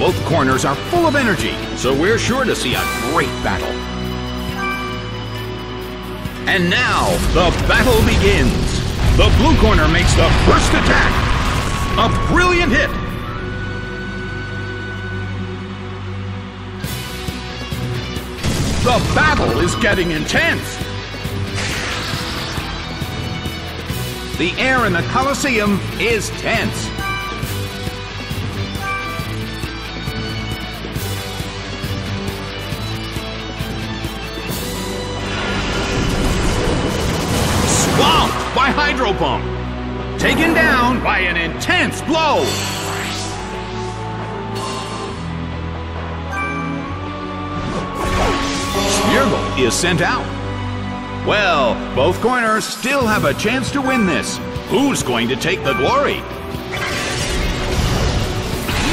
Both corners are full of energy, so we're sure to see a great battle. And now, the battle begins. The blue corner makes the first attack. A brilliant hit. The battle is getting intense. The air in the Colosseum is tense. Pump. Taken down by an intense blow. Smeargle is sent out. Well, both corners still have a chance to win this. Who's going to take the glory?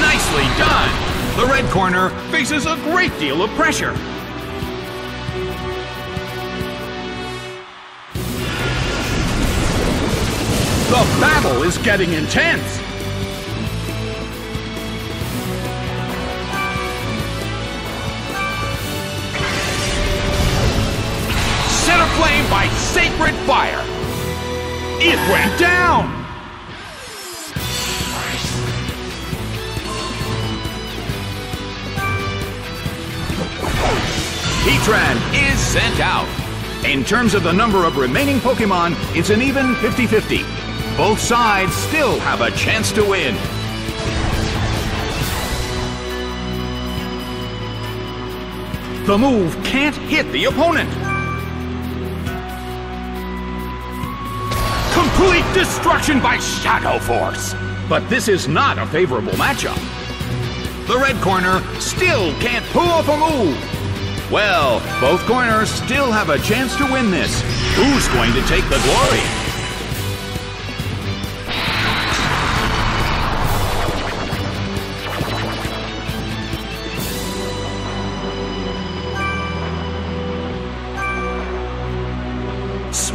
Nicely done! The red corner faces a great deal of pressure. The battle is getting intense. Set aflame by sacred fire. It went down. Heatran is sent out. In terms of the number of remaining Pokemon, it's an even 50-50. Both sides still have a chance to win. The move can't hit the opponent. Complete destruction by Shadow Force. But this is not a favorable matchup. The red corner still can't pull off a move. Well, both corners still have a chance to win this. Who's going to take the glory?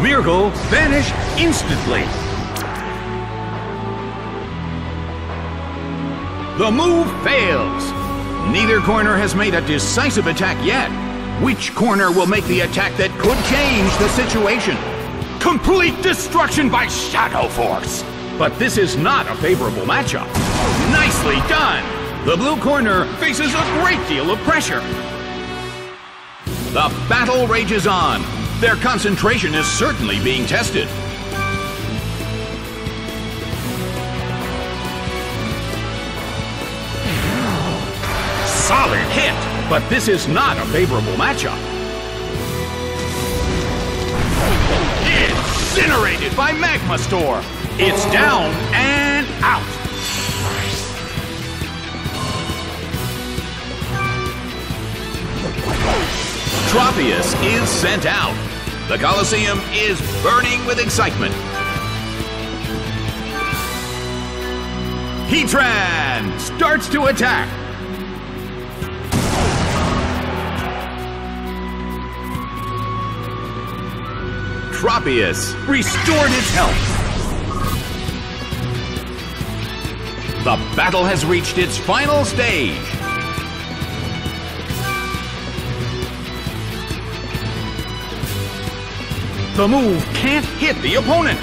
Smeargle vanished instantly. The move fails. Neither corner has made a decisive attack yet. Which corner will make the attack that could change the situation? Complete destruction by Shadow Force. But this is not a favorable matchup. Nicely done. The blue corner faces a great deal of pressure. The battle rages on. Their concentration is certainly being tested. Solid hit, but this is not a favorable matchup. Incinerated by Magma Storm. It's down and out. Tropius is sent out. The Colosseum is burning with excitement. Heatran starts to attack. Tropius restored its health. The battle has reached its final stage. The move can't hit the opponent.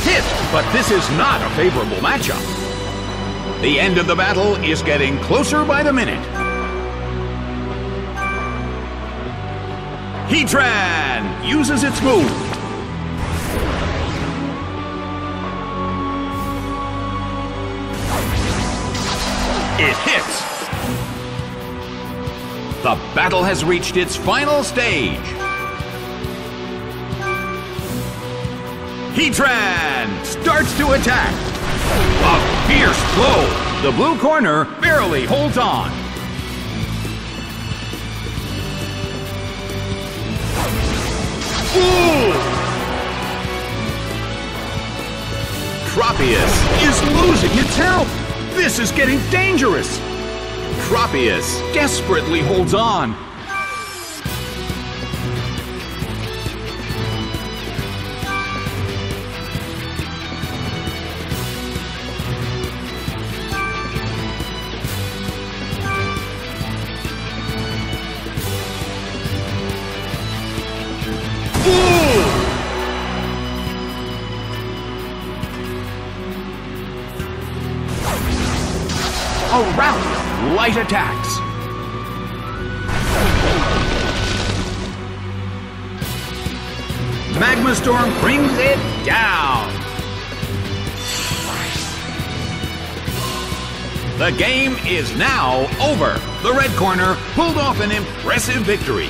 Hit, but this is not a favorable matchup. The end of the battle is getting closer by the minute. Heatran uses its move. It hits. The battle has reached its final stage. Heatran starts to attack. A fierce blow. The blue corner barely holds on. Ooh! Tropius is losing its health. This is getting dangerous. Tropius desperately holds on. Of light attacks. Magma Storm brings it down. The game is now over. The red corner pulled off an impressive victory.